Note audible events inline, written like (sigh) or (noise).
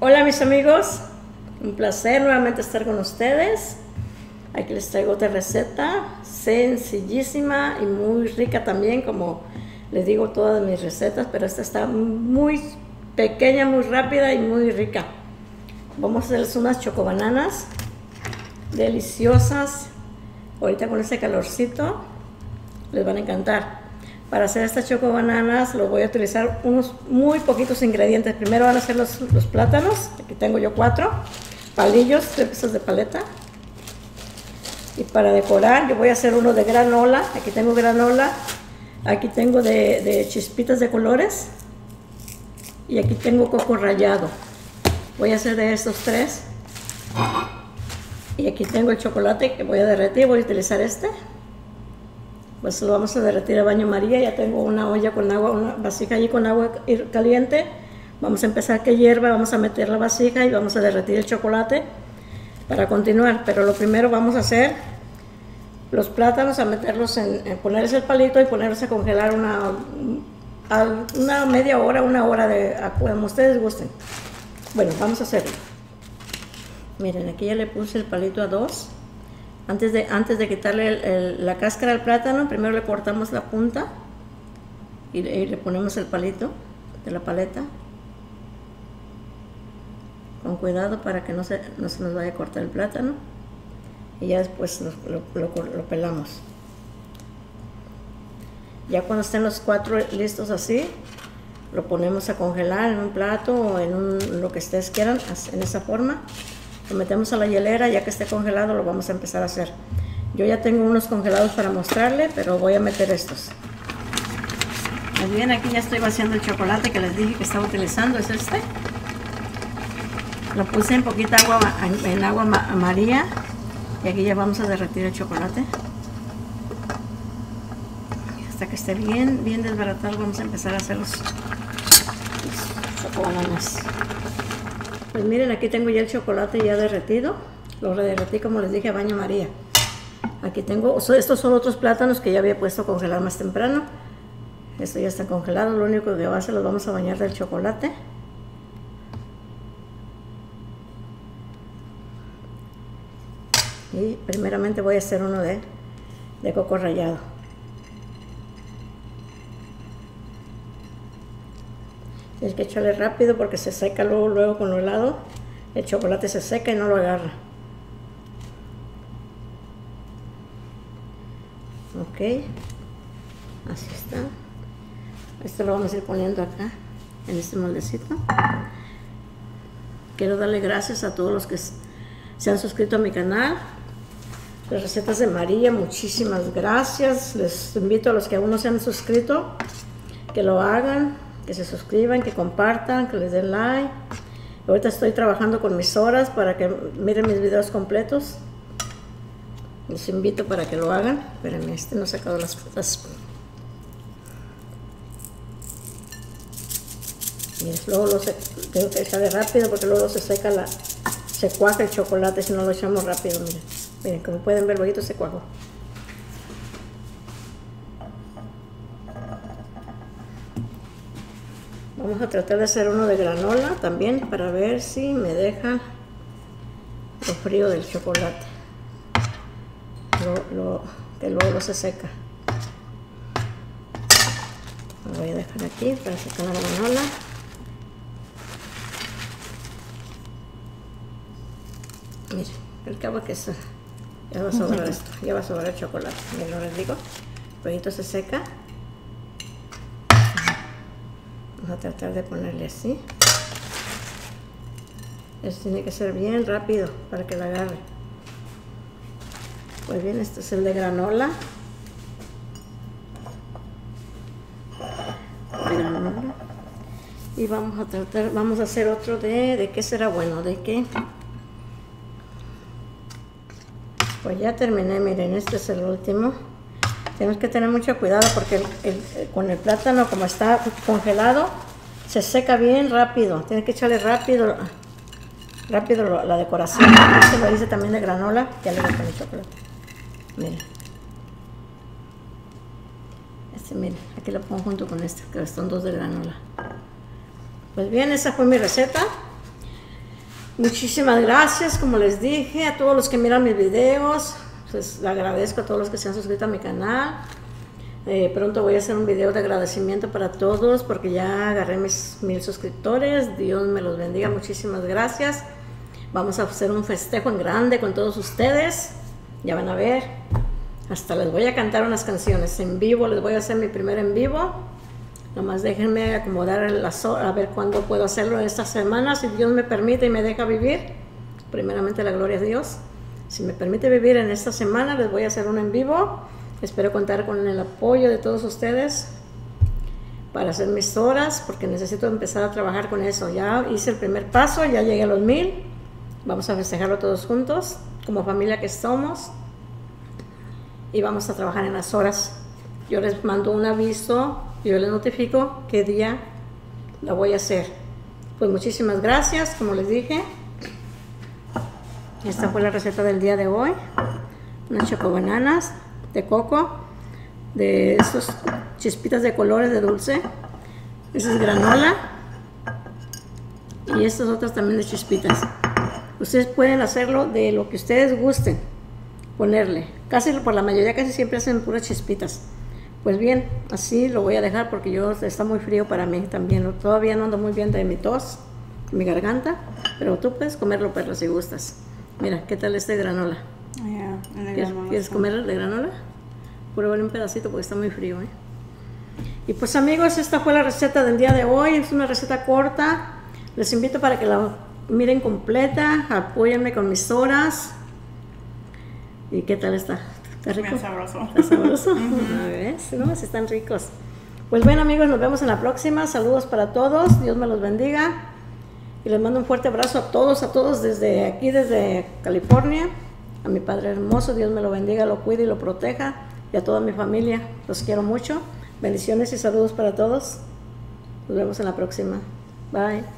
Hola mis amigos, un placer nuevamente estar con ustedes. Aquí les traigo otra receta sencillísima y muy rica también, como les digo todas mis recetas, pero esta está muy pequeña, muy rápida y muy rica. Vamos a hacerles unas chocobananas deliciosas. Ahorita con este calorcito les van a encantar. Para hacer estas chocobananas lo voy a utilizar unos muy poquitos ingredientes. Primero van a ser los, los plátanos, aquí tengo yo cuatro, palillos, tres piezas de paleta. Y para decorar yo voy a hacer uno de granola, aquí tengo granola, aquí tengo de chispitas de colores y aquí tengo coco rallado. Voy a hacer de estos tres. Y aquí tengo el chocolate que voy a derretir, voy a utilizar este pues lo vamos a derretir a baño María. Ya tengo una olla con agua, una vasija allí con agua caliente. Vamos a empezar que hierva, vamos a meter la vasija y vamos a derretir el chocolate para continuar. Pero lo primero vamos a hacer los plátanos, a meterlos en, ponerles el palito y ponerlos a congelar una, una media hora, una hora de, como ustedes gusten. Bueno, vamos a hacerlo. Miren, aquí ya le puse el palito a dos antes de, antes de quitarle la cáscara al plátano, primero le cortamos la punta y le, ponemos el palito de la paleta. Con cuidado para que no se, no se nos vaya a cortar el plátano. Y ya después lo, pelamos. Ya cuando estén los cuatro listos así, lo ponemos a congelar en un plato o en lo que ustedes quieran, en esa forma. Lo metemos a la hielera, ya que esté congelado lo vamos a empezar a hacer. Yo ya tengo unos congelados para mostrarle, pero voy a meter estos. Muy bien, aquí ya estoy vaciando el chocolate que les dije que estaba utilizando, es este. Lo puse en poquita agua, en agua amarilla y aquí ya vamos a derretir el chocolate. Hasta que esté bien, bien desbaratado vamos a empezar a hacer los, los pues miren, aquí tengo ya el chocolate ya derretido. Lo derretí como les dije a baño María. Aquí tengo, estos son otros plátanos que ya había puesto a congelar más temprano. Esto ya está congelado, lo único que va a hacer los vamos a bañar del chocolate. Y primeramente voy a hacer uno de, de coco rallado. Tienes que echarle rápido porque se seca luego, luego con lo helado. El chocolate se seca y no lo agarra. Ok. Así está. Esto lo vamos a ir poniendo acá, en este moldecito. Quiero darle gracias a todos los que se han suscrito a mi canal. Las recetas de María, muchísimas gracias. Les invito a los que aún no se han suscrito que lo hagan que se suscriban, que compartan, que les den like. Ahorita estoy trabajando con mis horas para que miren mis videos completos. Les invito para que lo hagan. Espérenme, este no ha sacado las fotos. Miren, luego lo se, tengo que echarle rápido porque luego se seca la, se cuaja el chocolate si no lo echamos rápido, miren. Miren, como pueden ver, luego se cuajó. Vamos a tratar de hacer uno de granola también para ver si me deja lo frío del chocolate. Lo, que luego se seca. Lo voy a dejar aquí para secar la granola. Miren, el cabo que está, ya va a sobrar esto, ya va a sobrar el chocolate. Miren, lo les digo, el se seca a tratar de ponerle así. Esto tiene que ser bien rápido para que la agarre. Pues bien, este es el de granola. Y vamos a tratar, vamos a hacer otro de, ¿de qué será bueno? ¿De qué? Pues ya terminé, miren, este es el último. Tenemos que tener mucho cuidado porque con el plátano como está congelado se seca bien rápido. Tienes que echarle rápido rápido la decoración. Este lo hice también de granola. Ya le voy a chocolate. Miren. Este, miren. Aquí lo pongo junto con este, que son dos de granola. Pues bien, esa fue mi receta. Muchísimas gracias, como les dije, a todos los que miran mis videos. Pues le agradezco a todos los que se han suscrito a mi canal. Eh, pronto voy a hacer un video de agradecimiento para todos porque ya agarré mis mil suscriptores. Dios me los bendiga. Muchísimas gracias. Vamos a hacer un festejo en grande con todos ustedes. Ya van a ver. Hasta les voy a cantar unas canciones en vivo. Les voy a hacer mi primer en vivo. Nomás déjenme acomodar las horas, a ver cuándo puedo hacerlo en esta semana, si Dios me permite y me deja vivir. Primeramente la gloria a Dios. Si me permite vivir en esta semana, les voy a hacer un en vivo. Espero contar con el apoyo de todos ustedes para hacer mis horas, porque necesito empezar a trabajar con eso. Ya hice el primer paso, ya llegué a los mil. Vamos a festejarlo todos juntos, como familia que somos. Y vamos a trabajar en las horas. Yo les mando un aviso yo les notifico qué día la voy a hacer. Pues muchísimas gracias, como les dije. Esta fue la receta del día de hoy. Unas chocobananas de coco, de estos chispitas de colores de dulce. Esa es granola. Y estas otras también de chispitas. Ustedes pueden hacerlo de lo que ustedes gusten, ponerle. Casi por la mayoría, casi siempre hacen puras chispitas. Pues bien, así lo voy a dejar porque yo está muy frío para mí también. Todavía no ando muy bien de mi tos, mi garganta, pero tú puedes comerlo, perro, si gustas. Mira, ¿qué tal este granola? ¿Quieres, comer de granola? Pruébale un pedacito porque está muy frío. ¿eh? Y pues amigos, esta fue la receta del día de hoy. Es una receta corta. Les invito para que la miren completa. Apóyenme con mis horas. ¿Y qué tal está? Está rico. sabroso. Está sabroso. (laughs) No, están ricos. Pues bueno, amigos, nos vemos en la próxima. Saludos para todos. Dios me los bendiga. Y les mando un fuerte abrazo a todos, a todos desde aquí, desde California. A mi Padre hermoso, Dios me lo bendiga, lo cuide y lo proteja. Y a toda mi familia. Los quiero mucho. Bendiciones y saludos para todos. Nos vemos en la próxima. Bye.